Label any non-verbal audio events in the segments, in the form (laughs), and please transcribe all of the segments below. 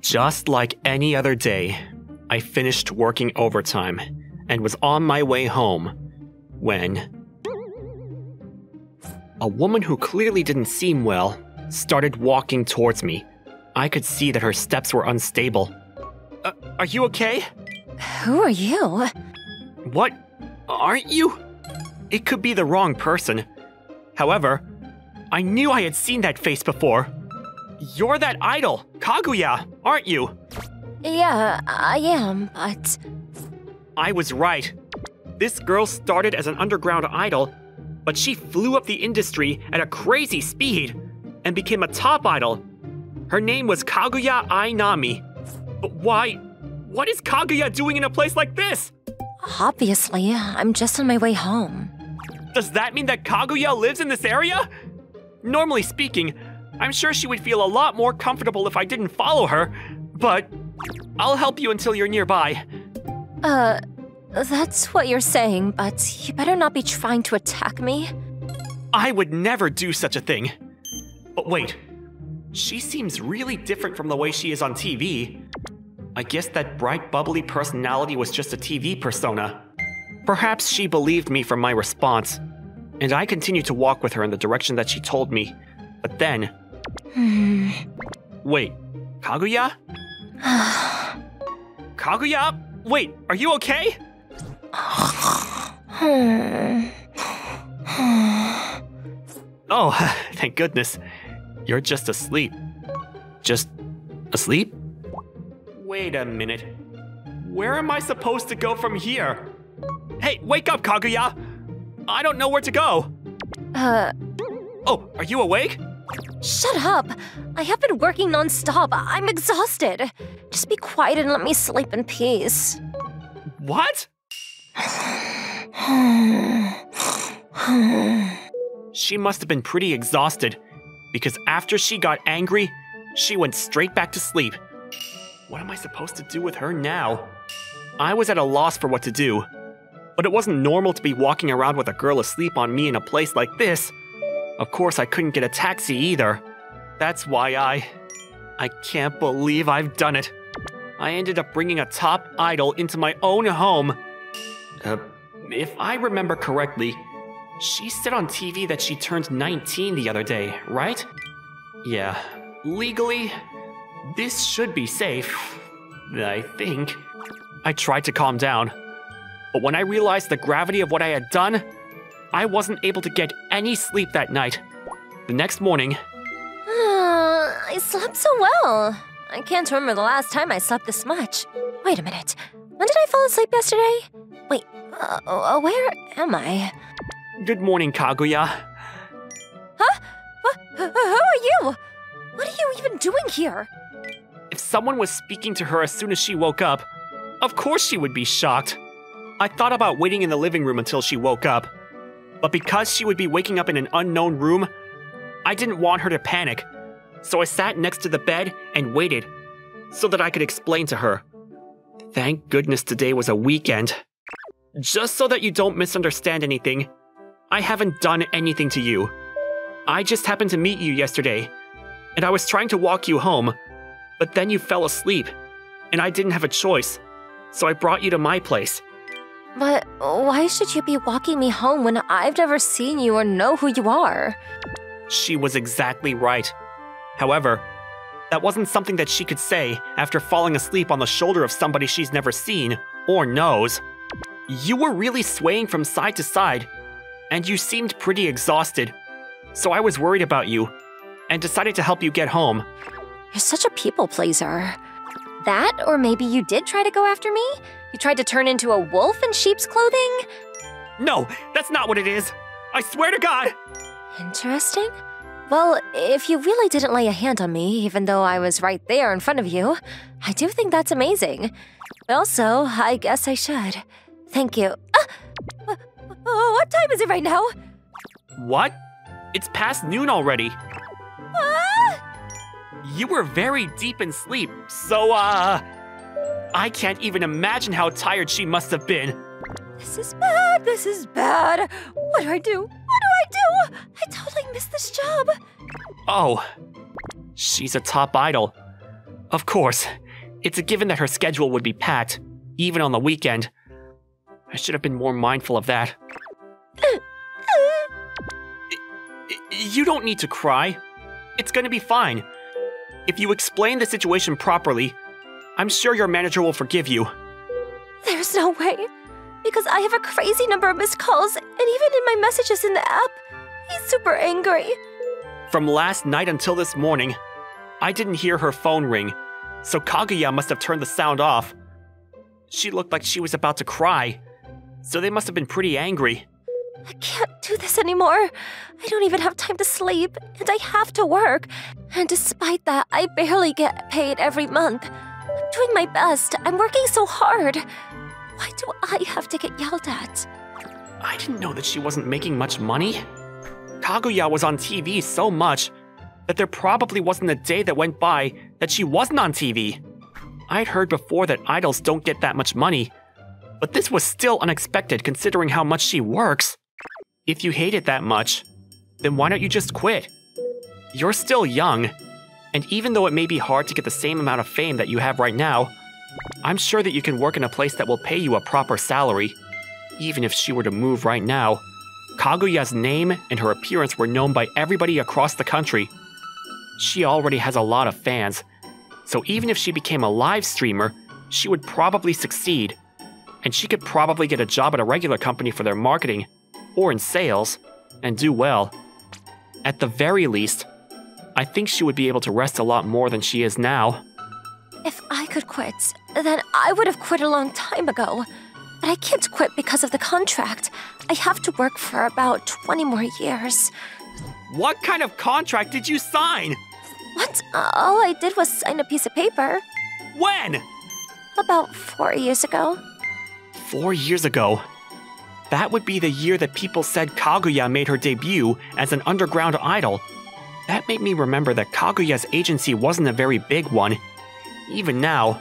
Just like any other day, I finished working overtime and was on my way home when a woman who clearly didn't seem well started walking towards me. I could see that her steps were unstable. Uh, are you okay? Who are you? What? Aren't you? It could be the wrong person. However, I knew I had seen that face before. You're that idol, Kaguya, aren't you? Yeah, I am, but. I was right. This girl started as an underground idol, but she flew up the industry at a crazy speed and became a top idol. Her name was Kaguya Ainami. But why? What is Kaguya doing in a place like this? Obviously, I'm just on my way home. Does that mean that Kaguya lives in this area? Normally speaking, I'm sure she would feel a lot more comfortable if I didn't follow her, but I'll help you until you're nearby. Uh, that's what you're saying, but you better not be trying to attack me. I would never do such a thing. But wait, she seems really different from the way she is on TV. I guess that bright, bubbly personality was just a TV persona. Perhaps she believed me from my response, and I continued to walk with her in the direction that she told me. But then. Wait, Kaguya? (sighs) Kaguya? Wait, are you okay? (sighs) Oh, (sighs) thank goodness. You're just asleep. Just asleep? Wait a minute. Where am I supposed to go from here? Hey, wake up, Kaguya! I don't know where to go. Uh, Oh, are you awake? Shut up! I have been working nonstop. I'm exhausted. Just be quiet and let me sleep in peace. What? She must have been pretty exhausted because after she got angry, she went straight back to sleep. What am I supposed to do with her now? I was at a loss for what to do, but it wasn't normal to be walking around with a girl asleep on me in a place like this. Of course, I couldn't get a taxi either. That's why I. I can't believe I've done it. I ended up bringing a top idol into my own home. Uh, if I remember correctly, she said on TV that she turned 19 the other day, right? Yeah. Legally, this should be safe. I think. I tried to calm down. But when I realized the gravity of what I had done, I wasn't able to get any sleep that night. The next morning, I slept so well. I can't remember the last time I slept this much. Wait a minute. When did I fall asleep yesterday? Wait, uh, uh, where am I? good morning, Kaguya. Huh? Wh- who are you? What are you even doing here? If someone was speaking to her as soon as she woke up, of course she would be shocked. I thought about waiting in the living room until she woke up. But because she would be waking up in an unknown room, I didn't want her to panic. So I sat next to the bed and waited so that I could explain to her. Thank goodness today was a weekend. Just so that you don't misunderstand anything, I haven't done anything to you. I just happened to meet you yesterday, and I was trying to walk you home, but then you fell asleep, and I didn't have a choice, so I brought you to my place. But why should you be walking me home when I've never seen you or know who you are? She was exactly right. However, that wasn't something that she could say after falling asleep on the shoulder of somebody she's never seen or knows. You were really swaying from side to side, and you seemed pretty exhausted. So I was worried about you and decided to help you get home. You're such a people pleaser. That, or maybe you did try to go after me? You tried to turn into a wolf in sheep's clothing? No, that's not what it is. I swear to God. Interesting. Well, if you really didn't lay a hand on me, even though I was right there in front of you, I do think that's amazing. But also, I guess I should. Thank you. Ah! Uh, uh, what time is it right now? What? It's past noon already. Ah! You were very deep in sleep, so, uh. I can't even imagine how tired she must have been. This is bad. This is bad. What do I do? What do I do? I totally missed this job. Oh, she's a top idol. Of course, it's a given that her schedule would be packed, even on the weekend. I should have been more mindful of that. (laughs) You don't need to cry. It's gonna be fine. If you explain the situation properly, I'm sure your manager will forgive you. There's no way. Because I have a crazy number of missed calls, and even in my messages in the app, he's super angry. From last night until this morning, I didn't hear her phone ring, so Kaguya must have turned the sound off. She looked like she was about to cry, so they must have been pretty angry. I can't do this anymore. I don't even have time to sleep, and I have to work. And despite that, I barely get paid every month. I'm doing my best. I'm working so hard. Why do I have to get yelled at? I didn't know that she wasn't making much money. Kaguya was on TV so much that there probably wasn't a day that went by that she wasn't on TV. I'd heard before that idols don't get that much money, but this was still unexpected considering how much she works. If you hate it that much, then why don't you just quit? You're still young, and even though it may be hard to get the same amount of fame that you have right now, I'm sure that you can work in a place that will pay you a proper salary. Even if she were to move right now, Kaguya's name and her appearance were known by everybody across the country. She already has a lot of fans, so even if she became a live streamer, she would probably succeed. And she could probably get a job at a regular company for their marketing or in sales and do well. At the very least, I think she would be able to rest a lot more than she is now. If I could quit, then I would have quit a long time ago. But I can't quit because of the contract. I have to work for about 20 more years. What kind of contract did you sign? What? All I did was sign a piece of paper. When? About four years ago. Four years ago. That would be the year that people said Kaguya made her debut as an underground idol. That made me remember that Kaguya's agency wasn't a very big one. Even now,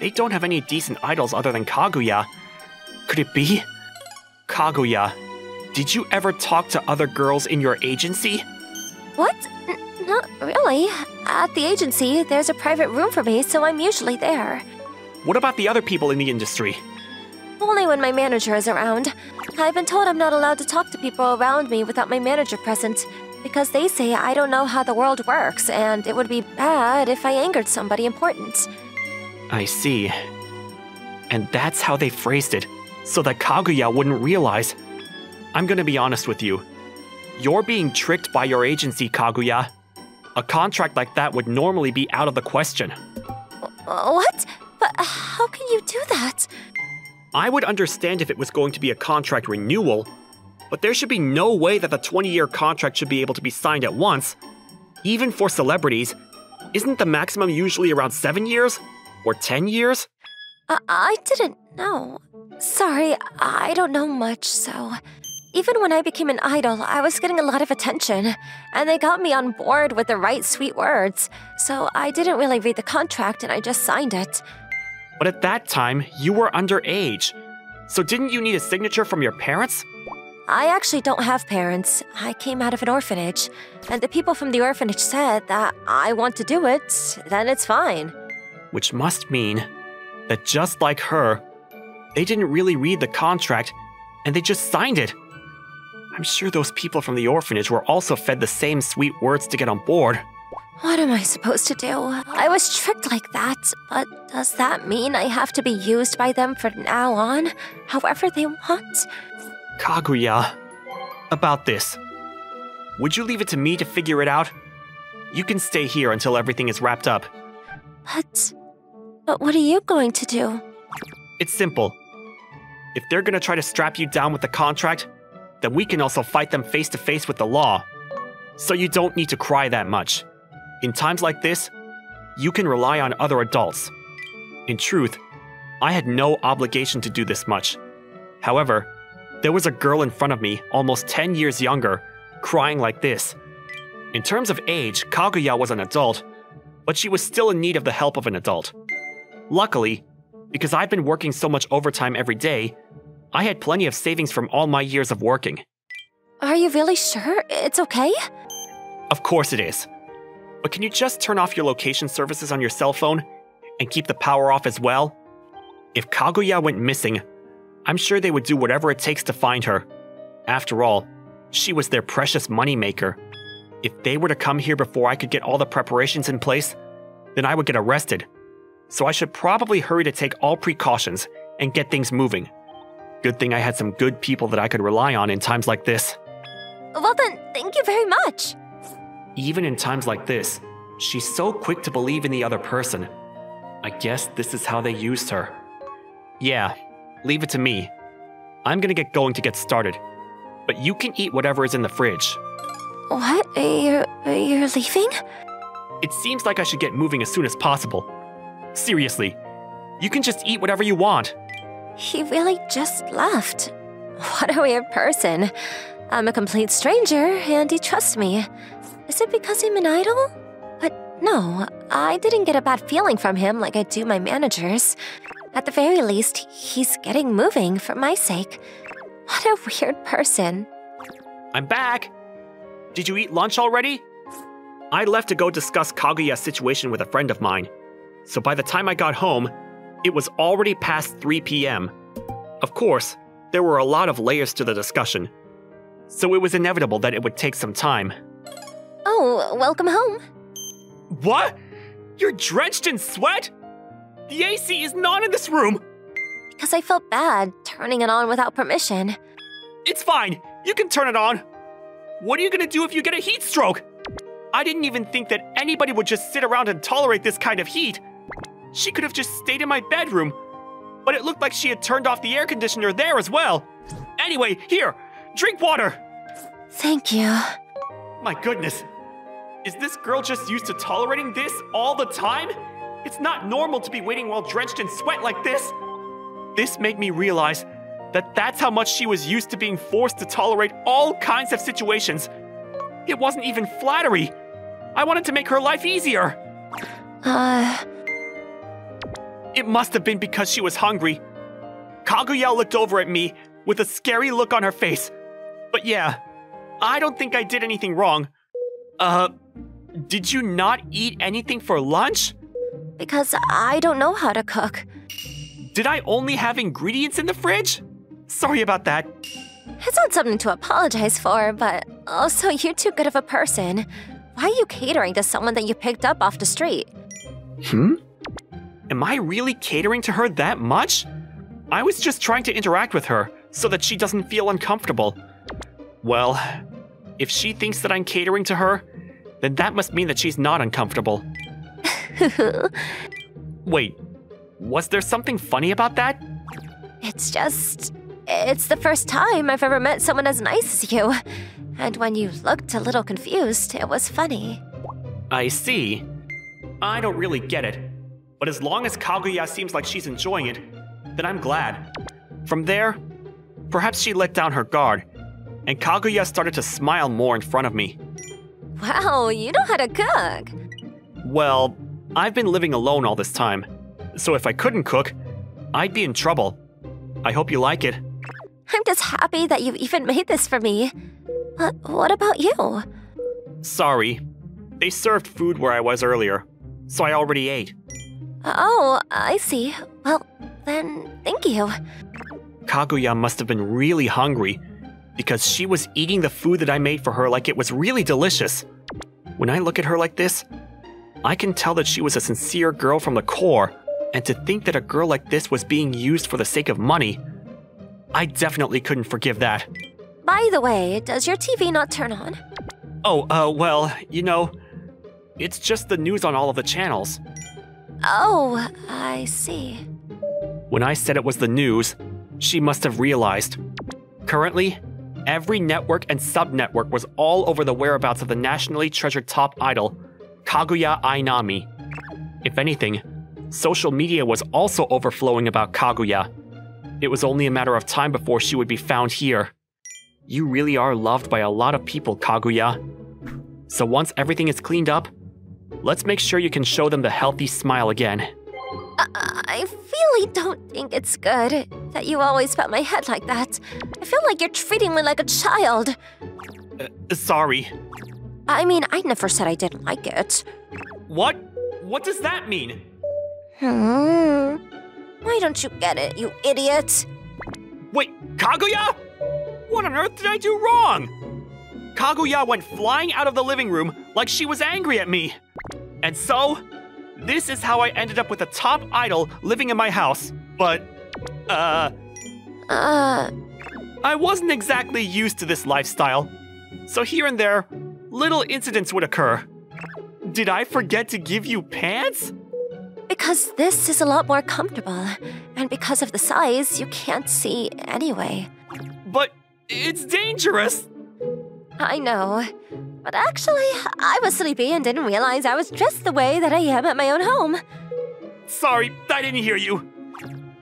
they don't have any decent idols other than Kaguya. Could it be? Kaguya, did you ever talk to other girls in your agency? What? N- not really. At the agency, there's a private room for me, so I'm usually there. What about the other people in the industry? Only when my manager is around. I've been told I'm not allowed to talk to people around me without my manager present, because they say I don't know how the world works, and it would be bad if I angered somebody important. I see. And that's how they phrased it, so that Kaguya wouldn't realize. I'm gonna be honest with you. You're being tricked by your agency, Kaguya. A contract like that would normally be out of the question. What? But how can you do that? I would understand if it was going to be a contract renewal, but there should be no way that the 20 year contract should be able to be signed at once. Even for celebrities, isn't the maximum usually around 7 years? Or 10 years? I, I didn't know. Sorry, I don't know much, so. Even when I became an idol, I was getting a lot of attention, and they got me on board with the right sweet words, so I didn't really read the contract and I just signed it. But at that time, you were underage. So didn't you need a signature from your parents? I actually don't have parents. I came out of an orphanage, and the people from the orphanage said that I want to do it, then it's fine. Which must mean that just like her, they didn't really read the contract and they just signed it. I'm sure those people from the orphanage were also fed the same sweet words to get on board. What am I supposed to do? I was tricked like that, but does that mean I have to be used by them from now on, however they want? Kaguya, about this. Would you leave it to me to figure it out? You can stay here until everything is wrapped up. But. But what are you going to do? It's simple. If they're gonna try to strap you down with the contract, then we can also fight them face to face with the law. So you don't need to cry that much. In times like this, you can rely on other adults. In truth, I had no obligation to do this much. However, there was a girl in front of me, almost 10 years younger, crying like this. In terms of age, Kaguya was an adult, but she was still in need of the help of an adult. Luckily, because I've been working so much overtime every day, I had plenty of savings from all my years of working. Are you really sure? It's okay? Of course it is. but can you just turn off your location services on your cell phone and keep the power off as well? If Kaguya went missing, I'm sure they would do whatever it takes to find her. After all, she was their precious moneymaker. If they were to come here before I could get all the preparations in place, then I would get arrested. So I should probably hurry to take all precautions and get things moving. Good thing I had some good people that I could rely on in times like this. Well, then, thank you very much. Even in times like this, she's so quick to believe in the other person. I guess this is how they used her. Yeah, leave it to me. I'm gonna get going to get started. But you can eat whatever is in the fridge. What? You're, you're leaving? It seems like I should get moving as soon as possible. Seriously, you can just eat whatever you want. He really just left. What a weird person. I'm a complete stranger, and he trusts me. Is it because I'm an idol? But no, I didn't get a bad feeling from him like I do my managers. At the very least, he's getting moving for my sake. What a weird person. I'm back! Did you eat lunch already? I left to go discuss Kaguya's situation with a friend of mine. So by the time I got home, it was already past 3 p.m. Of course, there were a lot of layers to the discussion, so it was inevitable that it would take some time. Oh, welcome home. What? You're drenched in sweat? The AC is not in this room! Because I felt bad turning it on without permission. It's fine, you can turn it on. What are you gonna do if you get a heat stroke? I didn't even think that anybody would just sit around and tolerate this kind of heat. She could have just stayed in my bedroom, but it looked like she had turned off the air conditioner there as well. Anyway, here, drink water. Thank you. My goodness. Is this girl just used to tolerating this all the time? It's not normal to be waiting while drenched in sweat like this. This made me realize that that's how much she was used to being forced to tolerate all kinds of situations. It wasn't even flattery. I wanted to make her life easier. Uh, It must have been because she was hungry. Kaguya looked over at me with a scary look on her face. But yeah, I don't think I did anything wrong. Uh, did you not eat anything for lunch? Because I don't know how to cook. Did I only have ingredients in the fridge? Sorry about that. It's not something to apologize for, but also you're too good of a person. Why are you catering to someone that you picked up off the street? Hmm? Am I really catering to her that much? I was just trying to interact with her so that she doesn't feel uncomfortable. Well, if she thinks that I'm catering to her, then that must mean that she's not uncomfortable. (laughs) Wait, was there something funny about that? It's just. It's the first time I've ever met someone as nice as you. And when you looked a little confused, it was funny. I see. I don't really get it. But as long as Kaguya seems like she's enjoying it, then I'm glad. From there, perhaps she let down her guard, and Kaguya started to smile more in front of me. Wow, you know how to cook. Well, I've been living alone all this time, so if I couldn't cook, I'd be in trouble. I hope you like it. I'm just happy that you even made this for me. But what about you? Sorry. They served food where I was earlier, so I already ate. Oh, I see. Well, then, thank you. Kaguya must have been really hungry because she was eating the food that I made for her like it was really delicious. When I look at her like this, I can tell that she was a sincere girl from the core, and to think that a girl like this was being used for the sake of money, I definitely couldn't forgive that. By the way, does your TV not turn on? Oh, uh, well, you know, it's just the news on all of the channels. Oh, I see. When I said it was the news, she must have realized. Currently, every network and sub network was all over the whereabouts of the nationally treasured top idol, Kaguya Ainami. If anything, social media was also overflowing about Kaguya. It was only a matter of time before she would be found here. You really are loved by a lot of people, Kaguya. So once everything is cleaned up, let's make sure you can show them the healthy smile again. I really don't think it's good that you always pat my head like that. I feel like you're treating me like a child. Uh, sorry. I mean, I never said I didn't like it. What? What does that mean? Hmm. Why don't you get it, you idiot? Wait, Kaguya? What on earth did I do wrong? Kaguya went flying out of the living room like she was angry at me. And so, this is how I ended up with a top idol living in my house. But, uh, Uh, I wasn't exactly used to this lifestyle. So here and there, little incidents would occur. Did I forget to give you pants? because this is a lot more comfortable. And because of the size, you can't see anyway. But it's dangerous. I know. But actually, I was sleepy and didn't realize I was dressed the way that I am at my own home. Sorry, I didn't hear you.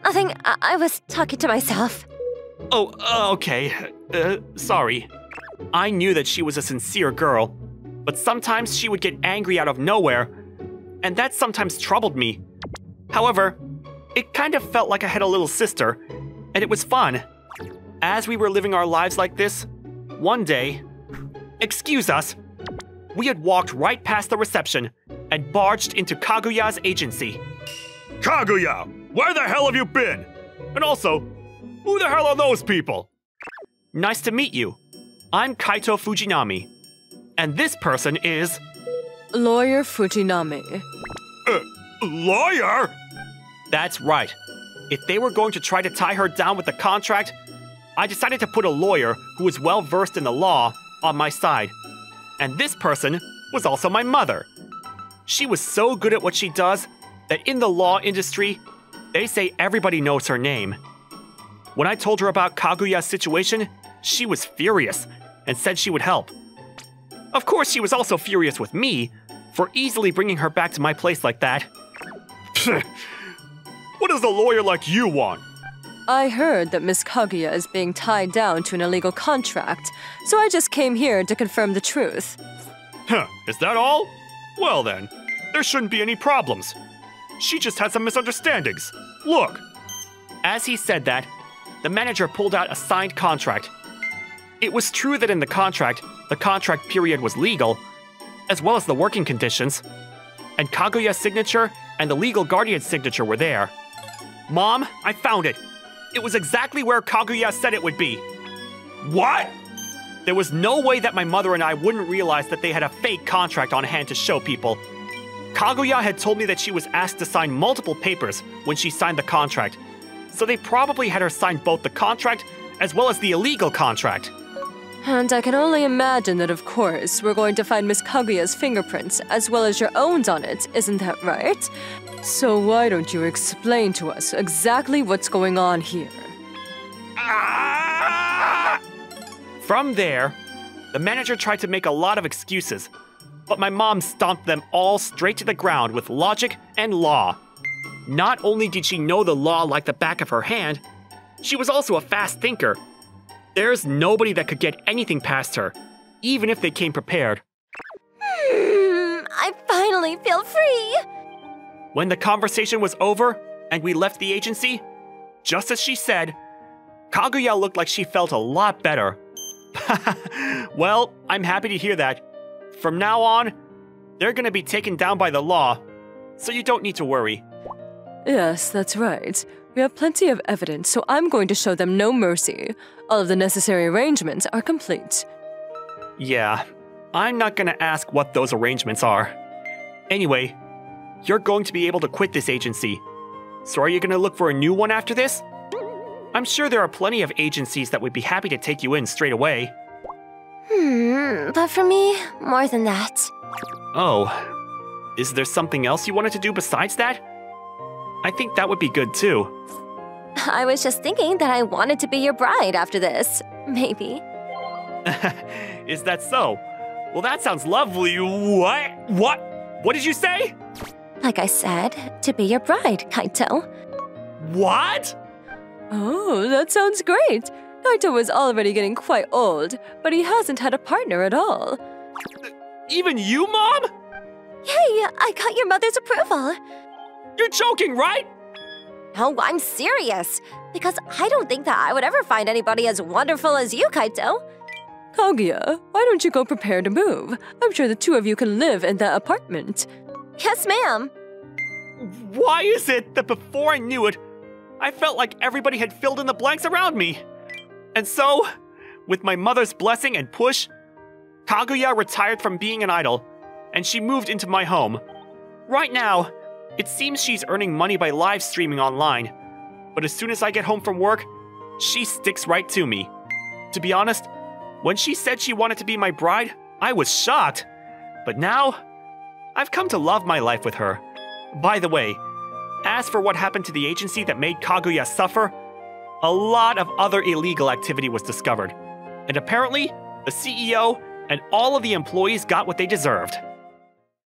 Nothing, I, I was talking to myself. Oh, uh, okay. Uh, sorry. I knew that she was a sincere girl, but sometimes she would get angry out of nowhere, and that sometimes troubled me. However, it kind of felt like I had a little sister, and it was fun. As we were living our lives like this, one day, excuse us, we had walked right past the reception and barged into Kaguya's agency. Kaguya, where the hell have you been? And also, who the hell are those people? Nice to meet you. I'm Kaito Fujinami. And this person is. Lawyer Fujinami. Uh, lawyer? That's right. If they were going to try to tie her down with the contract, I decided to put a lawyer who was well versed in the law on my side. And this person was also my mother. She was so good at what she does that in the law industry, they say everybody knows her name. When I told her about Kaguya's situation, she was furious and said she would help. Of course, she was also furious with me for easily bringing her back to my place like that. (laughs) what does a lawyer like you want? I heard that Miss Kaguya is being tied down to an illegal contract, so I just came here to confirm the truth. Huh, is that all? Well then, there shouldn't be any problems. She just had some misunderstandings. Look! As he said that, the manager pulled out a signed contract. It was true that in the contract, the contract period was legal, as well as the working conditions, and Kaguya's signature and the legal guardian's signature were there. Mom, I found it. It was exactly where Kaguya said it would be. What? There was no way that my mother and I wouldn't realize that they had a fake contract on hand to show people. Kaguya had told me that she was asked to sign multiple papers when she signed the contract, so they probably had her sign both the contract as well as the illegal contract. And I can only imagine that, of course, we're going to find Miss Kaguya's fingerprints as well as your own on it, isn't that right? So why don't you explain to us exactly what's going on here? From there, the manager tried to make a lot of excuses, but my mom stomped them all straight to the ground with logic and law. Not only did she know the law like the back of her hand, she was also a fast thinker. There's nobody that could get anything past her, even if they came prepared. Hmm, I finally feel free. When the conversation was over and we left the agency, just as she said, Kaguya looked like she felt a lot better. (laughs) well, I'm happy to hear that. From now on, they're gonna be taken down by the law, so you don't need to worry. Yes, that's right. We have plenty of evidence, so I'm going to show them no mercy. All of the necessary arrangements are complete. Yeah, I'm not gonna ask what those arrangements are. Anyway, you're going to be able to quit this agency. So are you gonna look for a new one after this? I'm sure there are plenty of agencies that would be happy to take you in straight away. Hmm, but for me, more than that. Oh, is there something else you wanted to do besides that? I think that would be good too. (laughs) I was just thinking that I wanted to be your bride after this. Maybe. (laughs) is that so? Well, that sounds lovely. What? What? What did you say? Like I said, to be your bride, Kaito. What? Oh, that sounds great. Kaito is already getting quite old, but he hasn't had a partner at all. Even you, Mom? Yay, I got your mother's approval. You're joking, right? No, I'm serious. Because I don't think that I would ever find anybody as wonderful as you, Kaito. Kaguya, why don't you go prepare to move? I'm sure the two of you can live in that apartment. Yes, ma'am. Why is it that before I knew it, I felt like everybody had filled in the blanks around me? And so, with my mother's blessing and push, Kaguya retired from being an idol, and she moved into my home. Right now, it seems she's earning money by live streaming online, but as soon as I get home from work, she sticks right to me. To be honest, when she said she wanted to be my bride, I was shocked. But now, I've come to love my life with her. By the way, as for what happened to the agency that made Kaguya suffer, a lot of other illegal activity was discovered. And apparently, the CEO and all of the employees got what they deserved.